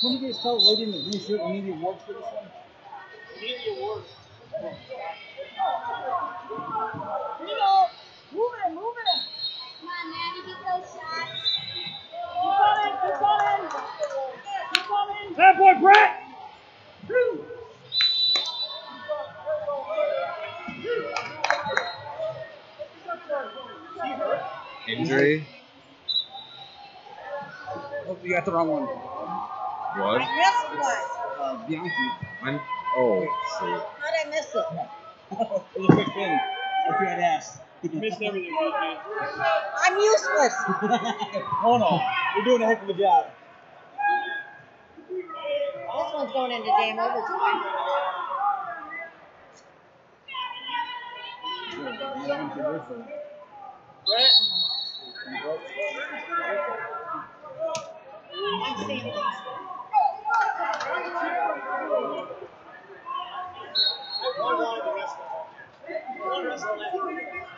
Can you guys tell lady in the blue shirt we need the awards for this one? Move it, move it! Come on, Maddie, get those shots. That boy, Brett. Injury? Oh, you got the wrong one. What? missed one. Uh, Bianchi. When? Oh, shoot. How'd I miss it? it was a quick thing. If you had asked. Missed everything, man. I'm useless. oh no, you're doing a heck of a job. This one's going into damn overtime. Brett. I'm saving it. One line the rest of it. One rest of the left.